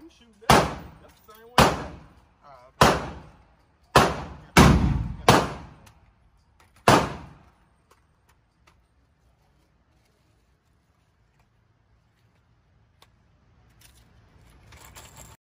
You shoot that.